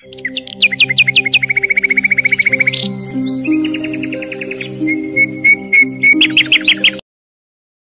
Música